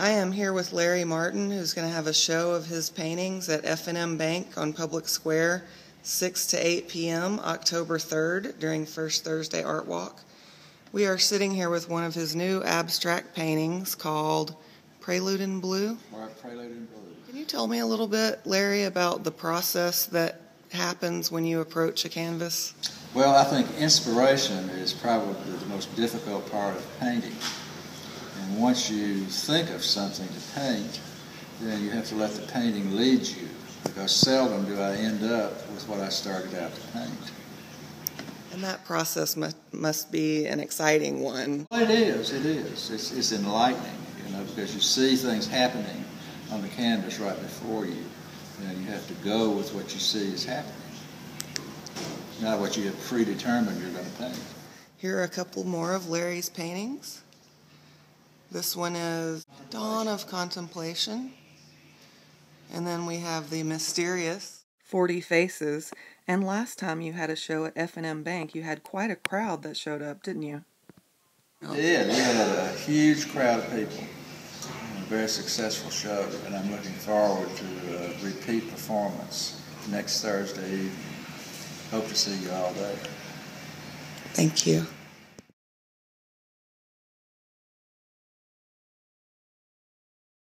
I am here with Larry Martin, who's going to have a show of his paintings at F&M Bank on Public Square, 6 to 8 p.m., October 3rd, during First Thursday Art Walk. We are sitting here with one of his new abstract paintings called Prelude in Blue. Prelude in Blue. Can you tell me a little bit, Larry, about the process that happens when you approach a canvas? Well, I think inspiration is probably the most difficult part of painting. And once you think of something to paint, then you have to let the painting lead you, because seldom do I end up with what I started out to paint. And that process must, must be an exciting one. Well, it is, it is. It's, it's enlightening, you know, because you see things happening on the canvas right before you, and you have to go with what you see is happening, not what you have predetermined you're going to paint. Here are a couple more of Larry's paintings. This one is Dawn of Contemplation. And then we have the mysterious 40 Faces. And last time you had a show at F&M Bank, you had quite a crowd that showed up, didn't you? Oh, we did. We had a huge crowd of people. A very successful show, and I'm looking forward to a repeat performance next Thursday evening. Hope to see you all there. Thank you.